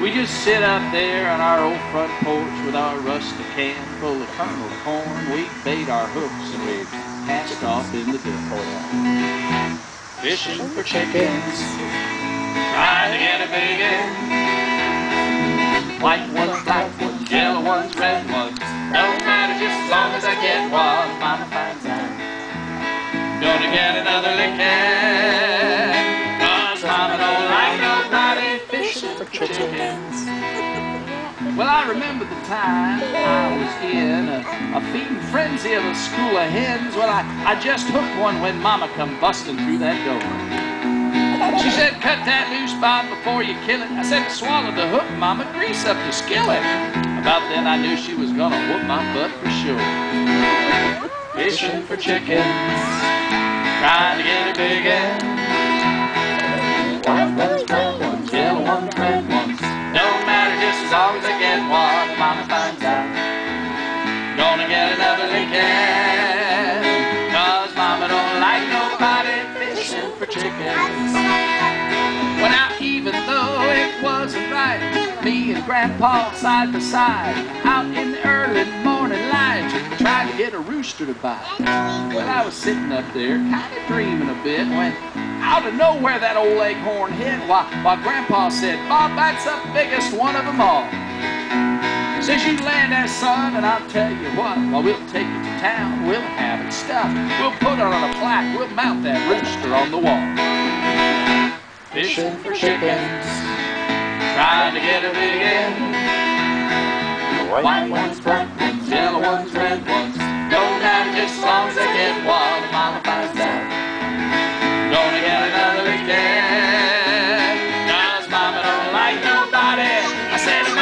We just sit out there on our old front porch with our rusty can full of kernel corn. We bait our hooks and we cast off in the dip. Fishing for chickens, trying to get a big. White ones, black ones, yellow ones, red ones. Don't matter just as long as I get one. Finds out. Gonna get another licking. Fishing for chickens. Well, I remember the time I was in a, a feeding frenzy of a school of hens. Well, I, I just hooked one when Mama come busting through that door. She said, cut that loose, Bob, before you kill it. I said, swallow the hook, Mama, grease up the skillet. About then I knew she was gonna whoop my butt for sure. Fishing for chickens, trying to get a big end. As long as I get one. Mama finds out. Gonna get another licking. Cause Mama don't like nobody fishing for chickens. Well, now, even though it wasn't right, me and Grandpa side by side, out in the early morning light, trying to get a rooster to bite. Well, I was sitting up there, kind of dreaming a bit, when out of nowhere that old leghorn hit, Why, while Grandpa said, Bob, that's the biggest one of them all. Says you land that son, and I'll tell you what, well, we'll take it to town, we'll have it stuffed, we'll put it on a plaque, we'll mount that rooster on the wall. Fishing for chickens, trying to get a big end. The White ones, black ones, yellow ones, red ones, another weekend. Cause Mama don't like nobody. I said,